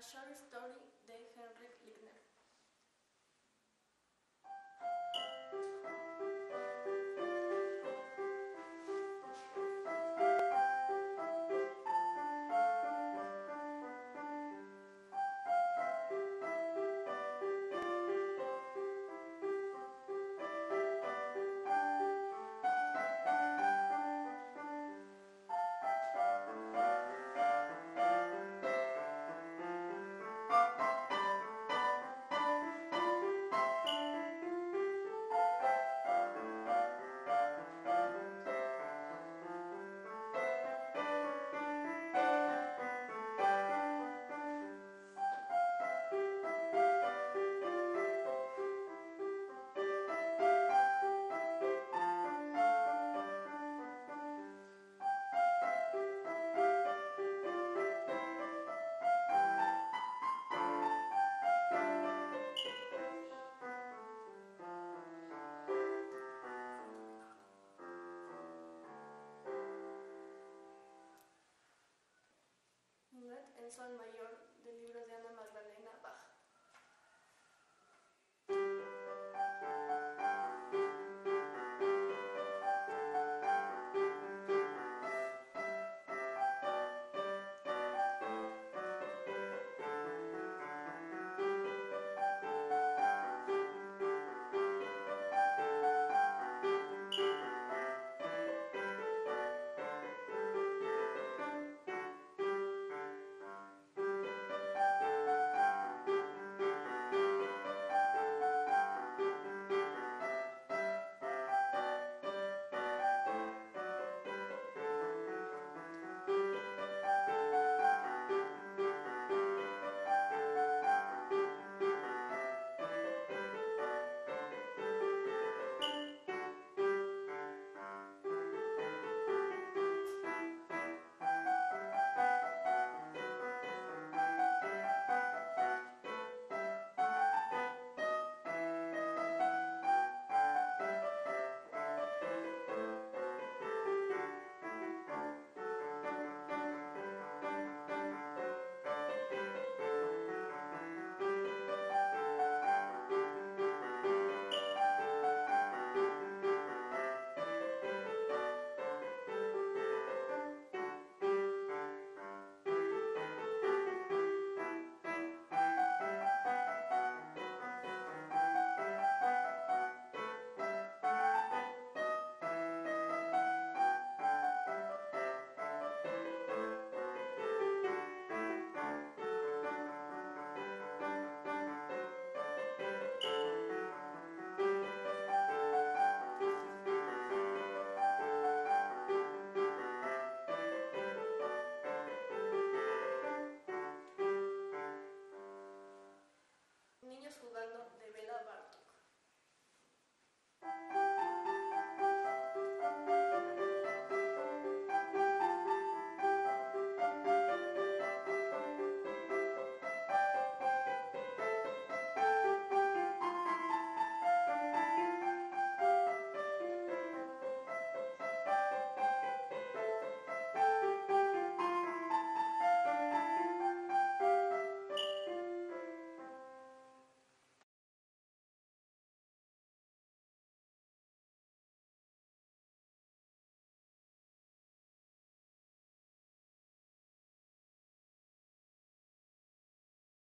A Short Story de Henrik Ligner. Sol mayor.